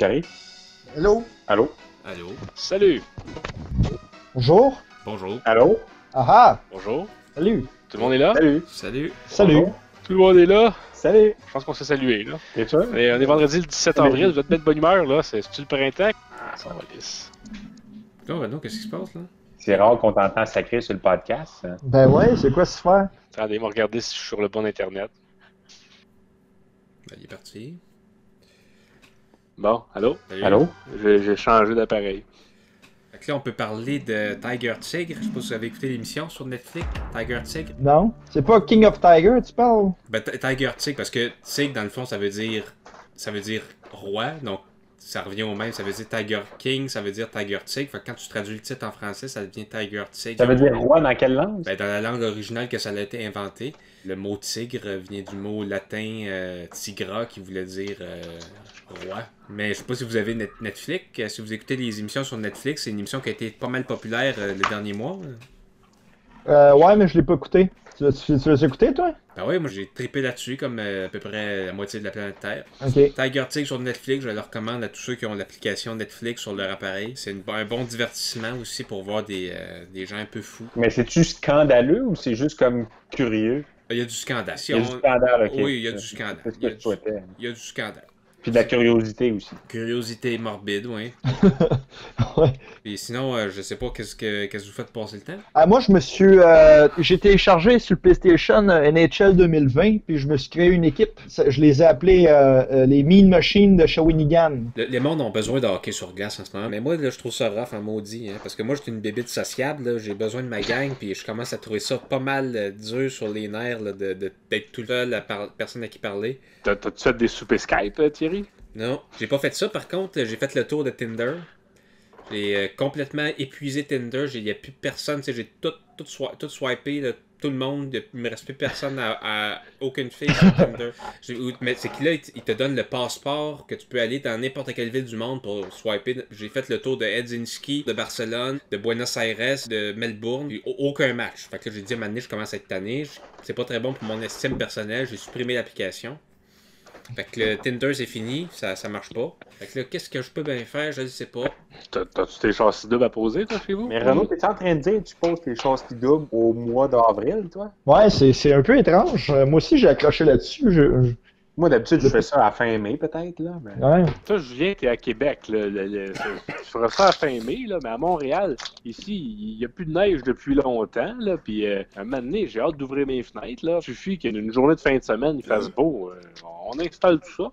Thierry? Hello. Allô? Allô? Salut! Bonjour? Bonjour. Allô? Ah ah. Bonjour. Salut. Tout le monde est là? Salut! Salut. Salut. Bonjour. Tout le monde est là? Salut! Je pense qu'on s'est salué, là. Et toi? Mais on est vendredi le 17 Salut. avril, vous êtes mettre de bonne humeur, là. C'est- C'est-tu le printemps? Ah, ça va lisse. Là, Renaud, qu'est-ce qui se passe, là? C'est rare qu'on t'entend sacrer sur le podcast. hein. Ben ouais, c'est quoi ce faire? Attendez, moi regarder si je suis sur le bon internet. Ben, il est parti. Bon, allô? Salut. Allô? J'ai changé d'appareil. Fait que là, on peut parler de Tiger Tigre. Je sais pas si vous avez écouté l'émission sur Netflix, Tiger Tigre. Non? C'est pas King of Tiger, tu parles? Ben, Ti- Tiger Tigre, parce que Tigre, dans le fond, ça veut dire ça veut dire roi, donc ça revient au même. Ça veut dire Tiger King, ça veut dire Tiger Tigre. Fait que quand tu traduis le titre en français, ça devient Tiger Tigre. Ça veut dire roi dans quelle langue? Ben, dans la langue originale que ça a été inventé, le mot tigre vient du mot latin euh, tigra qui voulait dire euh, roi. Mais je sais pas si vous avez Net- Netflix, euh, si vous écoutez les émissions sur Netflix, c'est une émission qui a été pas mal populaire euh, le dernier mois. Euh, ouais, mais je l'ai pas écouté. Tu l'as- écouté, toi? Ben oui, moi j'ai trippé là-dessus comme euh, à peu près la moitié de la planète Terre. Tiger Tigre sur Netflix, je le recommande à tous ceux qui ont l'application Netflix sur leur appareil. C'est un bon divertissement aussi pour voir des, euh, des gens un peu fous. Mais c'est-tu scandaleux ou c'est juste comme curieux? Il y a du scandale. Si Il y a on- du scandale, ok. Oui, il y a du scandale. C'est ce que je souhaitais. Il y a du scandale. Puis de la curiosité aussi. Curiosité morbide, oui. Ouais. Et sinon, euh, je sais pas qu'est-ce que qu'est-ce que vous faites passer le temps? Ah, moi, je me suis. euh, j'ai téléchargé sur le PlayStation euh, NHL 2020, puis je me suis créé une équipe. Je les ai appelés euh, les Mean Machines de Shawinigan. Le- les mondes ont besoin de hockey sur glace en ce moment. Mais moi, là, je trouve ça rough en maudit. Hein, parce que moi, j'étais une bébite sociable. là, J'ai besoin de ma gang. Puis je commence à trouver ça pas mal dur sur les nerfs là, de, de- d'être tout seul la par- personne à qui parler. T'as- T'as-tu fait des soupers Skype, Thierry? Non, j'ai pas fait ça. Par contre, j'ai fait le tour de Tinder. J'ai euh, complètement épuisé Tinder. Il n'y a plus personne. J'ai tout, tout, tout swipé. tout le monde. Il me reste plus personne à, à- aucune fille sur Tinder. Mais c'est qu'il là, il te- donne le passeport que tu peux aller dans n'importe quelle ville du monde pour swiper. J'ai fait le tour de Helsinki, de Barcelone, de Buenos Aires, de Melbourne. Aucun match. Fait que j'ai dit donné, je commence à être tanné. C'est pas très bon pour mon estime personnelle. J'ai supprimé l'application. Fait que le Tinder c'est fini, ça, ça marche pas. Fait que là, qu'est-ce que je peux bien faire, je ne sais pas. T'as- T'as-tu tes châssis doubles à poser, toi, chez vous? Mais Renaud, t'es en train de dire que tu poses tes qui doubles au mois d'avril, toi? Ouais, c'est c'est un peu étrange. Euh, Moi aussi, j'ai accroché là-dessus. Je, je- Moi, d'habitude, je fais ça à fin mai, peut-être, là. Mais... Ouais. Toi, Julien, t'es à Québec. Là, le- le- tu feras ça à fin mai, là, mais à Montréal, ici, il n'y a plus de neige depuis longtemps. Là, puis, euh, un moment donné, j'ai hâte d'ouvrir mes fenêtres. Là. Il suffit qu'une journée de fin de semaine, il fasse beau. euh, on installe tout ça.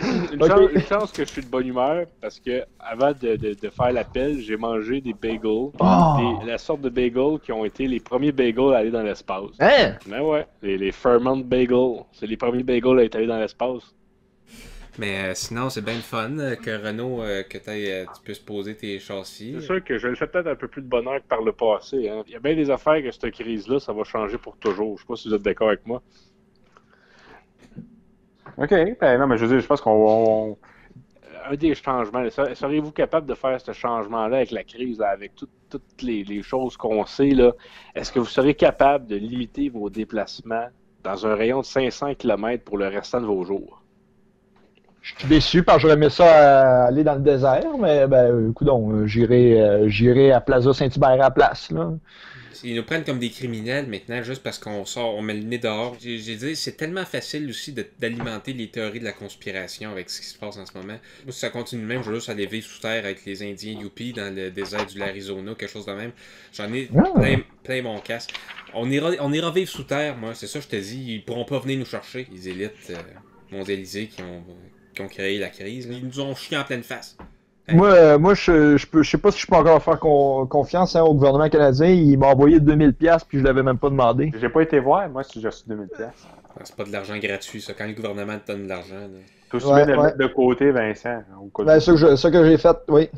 Une, chance, une chance que je suis de bonne humeur parce que avant de, de- de faire l'appel, j'ai mangé des bagels. Oh. Des- la sorte de bagels qui ont été les premiers bagels à aller dans l'espace. Hein? Mais ouais, les, les Fairmont Bagels, c'est les premiers bagels à être allés dans l'espace. Mais euh, sinon, c'est bien le fun euh, que Renault, euh, que t'ailles, euh, tu puisses poser tes châssis. C'est sûr que je le fais peut-être un peu plus de bonheur que par le passé. hein. Il y a bien des affaires que cette crise-là, ça va changer pour toujours. Je sais pas si vous êtes d'accord avec moi. OK. Ben, non, mais je veux dire, je pense qu'on... on- Un des changements, ser- seriez-vous capable de faire ce changement-là avec la crise, avec tout- toutes les, les choses qu'on sait? Est-ce que vous serez capable de limiter vos déplacements dans un rayon de 500 km pour le restant de vos jours? Je suis déçu parce que j'aurais aimé ça euh, aller dans le désert, mais ben, écoute, j'irai euh, j'irai à Plaza Saint-Hubert à la place. Là. Ils nous prennent comme des criminels maintenant juste parce qu'on sort, on met le nez dehors. J'ai dit, c'est tellement facile aussi d'alimenter les théories de la conspiration avec ce qui se passe en ce moment. Moi, si ça continue même, je vais juste aller vivre sous terre avec les Indiens Yuppie dans le désert du l'Arizona, quelque chose de même. J'en ai Ah. plein, plein mon casque. On ira, on ira vivre sous terre, moi, c'est ça, je te dis. Ils pourront pas venir nous chercher, les élites euh, mondialisées qui ont, qui ont créé la crise. Ils nous ont chié en pleine face. Hey. Moi, euh, moi je, je, peux, je sais pas si je peux encore faire con- confiance hein, au gouvernement canadien. Il m'a envoyé 2000$ piastres, puis je l'avais même pas demandé. J'ai pas été voir, moi, si j'ai reçu 2000 pièces. C'est pas de l'argent gratuit, ça. Quand le gouvernement te donne de l'argent. là. Tout aussi Ouais, de ouais. mettre de côté, Vincent. au Ben, ça que j'ai fait, oui.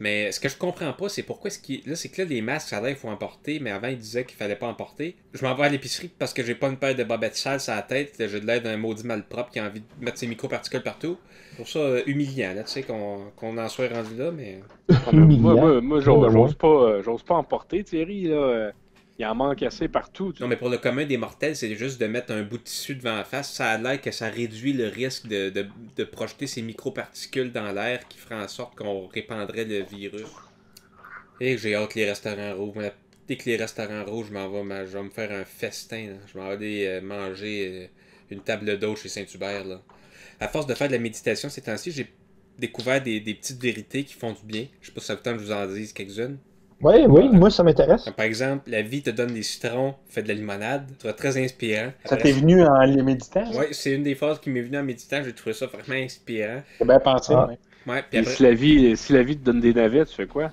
Mais ce que je comprends pas, c'est pourquoi ce qui. Là, c'est que là, les masques, ça a l'air qu'il faut emporter, mais avant, ils disaient qu'il fallait pas emporter. Je m'en vais à l'épicerie parce que j'ai pas une paire de bobettes sales à la tête. J'ai de l'air d'un maudit malpropre qui a envie de mettre ses microparticules partout. Pour ça, euh, humiliant, là, tu sais, qu'on qu'on en soit rendu là, mais. Moi, Humiliant. moi, moi, j'ose pas, euh, j'ose pas emporter, Thierry. Là. Il en manque assez partout. Non, mais pour le commun des mortels, c'est juste de mettre un bout de tissu devant la face. Ça a l'air que ça réduit le risque de, de, de projeter ces microparticules dans l'air qui ferait en sorte qu'on répandrait le virus. Et j'ai hâte les restaurants rouges. Dès que les restaurants rouges, je m'en vais, je vais me faire un festin. là. Je m'en vais aller euh, manger euh, une table d'eau chez Saint-Hubert. là. À force de faire de la méditation ces temps-ci, j'ai découvert des, des petites vérités qui font du bien. Je sais pas si ça vous tente que je vous en dise quelques-unes. Oui, oui, moi ça m'intéresse. Par exemple, la vie te donne des citrons, fais de la limonade. Tu très inspirant. Ça t'est venu en les méditant? Ouais, c'est une des phrases qui m'est venue en méditant. J'ai trouvé ça vraiment inspirant. J'ai bien pensé. Ah. ouais. Ouais, puis Et après, si la, vie, si la vie te donne des navets, tu fais quoi?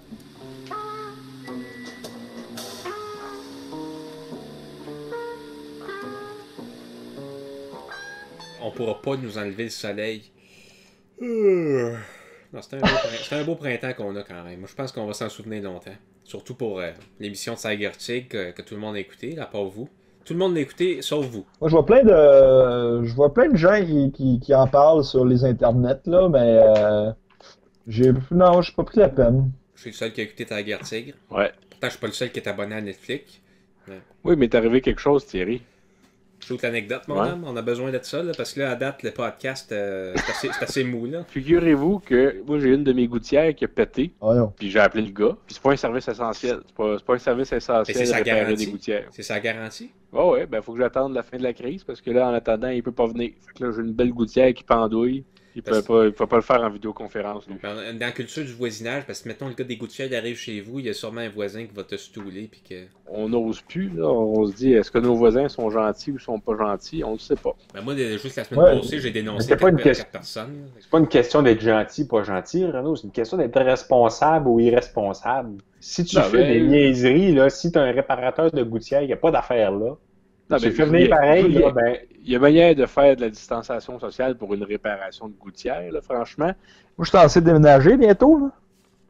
on pourra pas nous enlever le soleil. Euh. Non, c'est un, c'est un beau printemps qu'on a quand même. Moi, je pense qu'on va s'en souvenir longtemps. Surtout pour euh, l'émission de Tiger Tig que, que tout le monde a écouté, là, pas vous. Tout le monde l'a écouté, sauf vous. Moi, je vois plein de, je vois plein de gens qui, qui, qui en parlent sur les internets, là, mais euh, j'ai, non, j'ai pas pris la peine. Je suis le seul qui a écouté Tiger Tigre. Ouais. Pourtant, je suis pas le seul qui est abonné à Netflix. Oui, mais t'es arrivé quelque chose, Thierry. Je trouve l'anecdote, mon Ouais. homme. On a besoin de ça, là, parce que là, à date, le podcast, euh, c'est assez, mou, là. Figurez-vous que moi, j'ai une de mes gouttières qui a pété, Oh non. puis j'ai appelé le gars. Puis c'est pas un service essentiel. C'est pas, pas un service Mais essentiel c'est de réparer garantie. des gouttières. C'est sa garantie? Ouais, ouais, ben faut que j'attende la fin de la crise parce que là, en attendant, il peut pas venir. Fait que là, j'ai une belle gouttière qui pendouille. Il peut pas, il peut pas le faire en vidéoconférence. Dans, la culture du voisinage, parce que mettons le gars des gouttières arrive chez vous, il y a sûrement un voisin qui va te stouler puis que. On n'ose plus, là. On se dit, est-ce que nos voisins sont gentils ou sont pas gentils? On ne sait pas. Ben moi, de- juste la semaine Ouais. passée, j'ai dénoncé c'est pas une quatre, question- quatre personnes. C'est pas une question d'être gentil, pas gentil, Renaud. C'est une question d'être responsable ou irresponsable. Si tu Non, fais des niaiseries, là, si tu un réparateur de gouttière, il n'y a pas d'affaire là. Non, mais pareil, il y a- là, ben, Il y a moyen de faire de la distanciation sociale pour une réparation de gouttière, là, franchement. Moi, je suis censé déménager bientôt, là.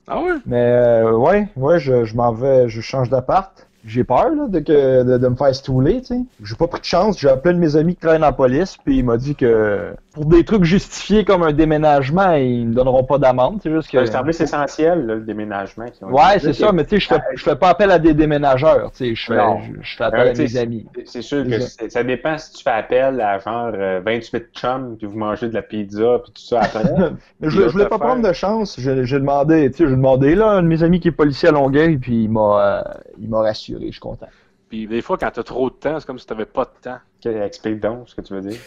Ah ouais? Mais euh, ouais, ouais, je, je m'en vais, je change d'appart. J'ai peur là, de, que, de, de me faire stouler, tu sais. J'ai pas pris de chance, j'ai appelé un de mes amis qui dans la police, puis il m'a dit que pour des trucs justifiés comme un déménagement, ils me donneront pas d'amende, c'est juste c'est que... un service essentiel, là, le déménagement. qui ont Ouais, c'est ça, mais tu sais, je fais, pas appel à des déménageurs, tu sais, je fais, je, appel Euh, à mes amis. C'est sûr que C'est ça. c'est- ça dépend si tu fais appel à genre euh, 28 chums, puis vous mangez de la pizza, puis tout ça après. Mais je, je voulais pas prendre de chance. J'ai demandé, tu sais, j'ai demandé là, un de mes amis qui est policier à Longueuil, puis il m'a, euh, il m'a rassuré, je suis content. Puis des fois, quand t'as trop de temps, c'est comme si t'avais pas de temps. Que- Explique donc ce que tu veux dire?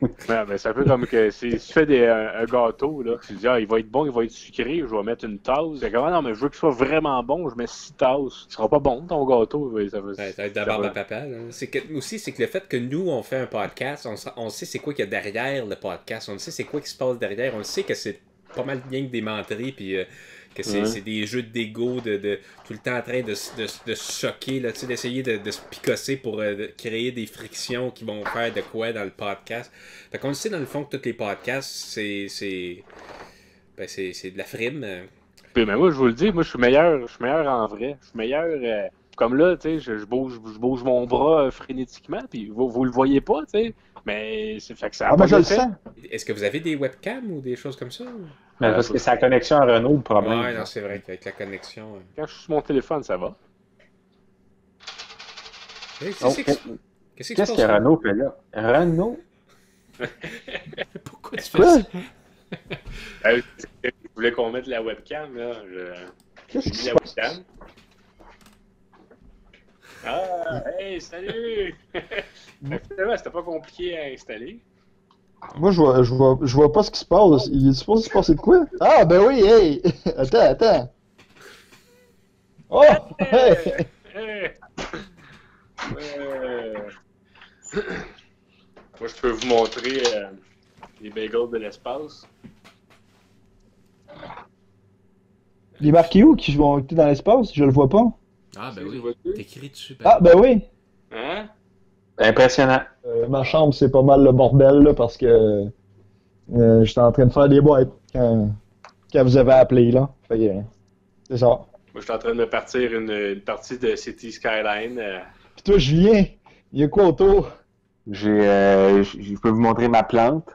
Ouais, ben, c'est un peu comme que si tu fais des, un, un gâteau, là, tu dis, ah, il va être bon, il va être sucré, je vais mettre une tasse. C'est comme, ah, non, mais je veux qu'il soit vraiment bon, je mets six tasses. Il sera pas bon, ton gâteau. Ça va, Ouais, être d'abord à papa. C'est que, aussi, c'est que le fait que nous, on fait un podcast, on sait c'est quoi qu'il y a derrière le podcast, on sait c'est quoi qui se passe derrière, on sait que c'est pas mal bien que des menteries, puis euh, que c'est Ouais. des jeux d'ego, de, de tout le temps en train de, de, de se choquer, là, tu sais, d'essayer de, de se picosser pour euh, de créer des frictions qui vont faire de quoi dans le podcast. Fait qu'on le sait dans le fond que tous les podcasts, c'est c'est ben, c'est c'est de la frime. mais moi, je vous le dis, moi, je suis meilleur, je suis meilleur en vrai. Je suis meilleur. euh, comme là, tu sais, je, je bouge, je bouge mon bras euh, frénétiquement, puis vous, vous le voyez pas, tu sais. Mais c'est fait que ça a Ah, pas ben je le d'effet. sens. Est-ce que vous avez des webcams ou des choses comme ça? Mais parce que c'est la connexion à Renault le problème. Ouais, non, c'est vrai qu'avec la connexion. euh. Quand je suis sur mon téléphone, ça va. Hey, qu'est-ce que- qu'est-ce qui Qu'est-ce se que passe? Renault fait là? Renault? Pourquoi tu fais ça? Euh, je voulais qu'on mette la webcam, là. Je... Qu'est-ce se la webcam. Ah, hey, salut! Finalement, c'était pas compliqué à installer. Moi, je vois, je vois, je vois pas ce qui se passe. Il est supposé se passer de quoi? Ah, ben oui, hey! Attends, attends. Oh! Hey! Hey! Euh, Moi, je peux vous montrer euh, les bagels de l'espace. Il est marqué où qui vont être dans l'espace? Je le vois pas. Ah, ben oui. T'écris dessus. Ben. Ah, ben oui! Impressionnant. Euh, ma chambre, c'est pas mal le bordel, là, parce que euh, j'étais en train de faire des boîtes quand, quand vous avez appelé, là. Fait que, euh, c'est ça. Moi, je suis en train de me partir une, une partie de City Skyline. euh, Pis toi, Julien, il y a quoi autour? Euh, je peux vous montrer ma plante.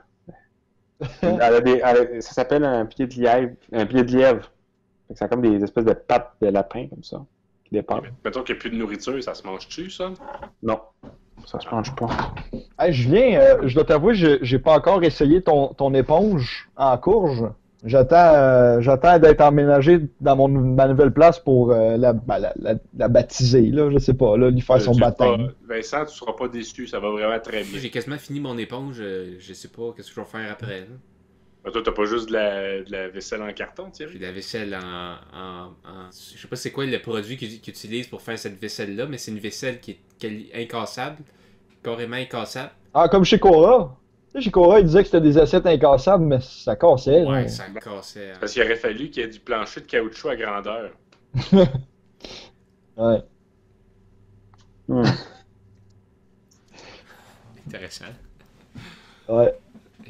Elle a des- elle a- ça s'appelle un pied de lièvre. Un pied de lièvre. Fait que Ça a comme des espèces de pattes de lapin comme ça. qui dépend. Mettons qu'il n'y a plus de nourriture, ça se mange-tu, ça? Non, ça se mange pas. Hey, Julien, euh, je dois t'avouer, je- j'ai pas encore essayé ton, ton éponge en courge. J'attends euh, j'attends d'être emménagé dans mon, ma nouvelle place pour euh, la, ben, la, la, la baptiser, là, je sais pas, là, lui faire son Euh, baptême. Vincent, tu seras pas déçu, ça va vraiment très bien. J'ai quasiment fini mon éponge, je sais pas qu'est-ce que je vais faire après. là. Ah, toi, t'as pas juste de la, de la vaisselle en carton, J'ai Thierry? de la vaisselle en, en, en- Je sais pas c'est quoi le produit qu'ils utilisent pour faire cette vaisselle-là, mais c'est une vaisselle qui est incassable, carrément incassable. Ah, comme chez Cora. Tu sais, chez Cora, il disait que c'était des assiettes incassables, mais ça cassait. Ouais, ça cassait. hein. Parce qu'il aurait fallu qu'il y ait du plancher de caoutchouc à grandeur. Ouais. Hmm. Intéressant. Ouais.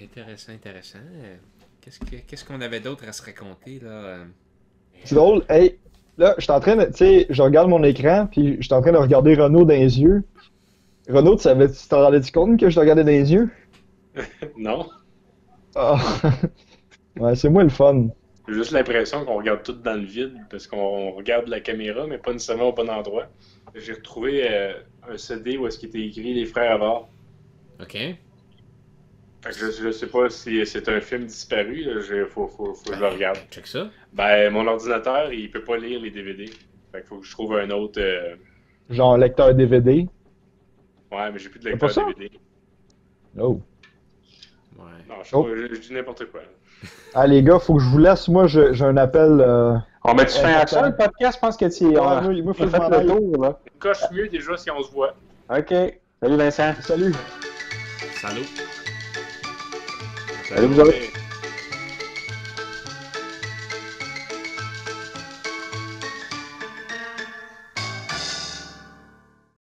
Intéressant, intéressant. Euh, Qu'est-ce que- qu'est-ce qu'on avait d'autre à se raconter, là? euh? C'est drôle. Hey, là, je suis en train de. Tu sais, je regarde mon écran, puis je suis en train de regarder Renaud dans les yeux. Renaud, tu savais, tu t'en rendais compte que je te regardais dans les yeux? Non? Ah. ouais, c'est moi le fun. J'ai juste l'impression qu'on regarde tout dans le vide parce qu'on regarde la caméra, mais pas nécessairement au bon endroit. J'ai retrouvé euh, un CD où est-ce qu'il était écrit Les Frères Avars. Ok. Fait que je, je sais pas si c'est un film disparu, là, je- faut, faut, faut que je le regarde. Check ça. Ben, mon ordinateur, il peut pas lire les DVD. Fait qu'il faut que je trouve un autre. euh, Genre lecteur DVD. Ouais, mais j'ai plus de lecteur? DVD. Oh. Ouais. Non, je, sais Oh. pas, je, je dis n'importe quoi. Ah, les gars, faut que je vous laisse. Moi, je- j'ai un appel. Euh... On met-tu fin à ça, le podcast? Je pense que tu Ouais, on moi, faut que je le aille. tour, là. Coche mieux déjà si on se voit. OK. Salut, Vincent. Salut. Salut. Salut, vous autres. Ouais.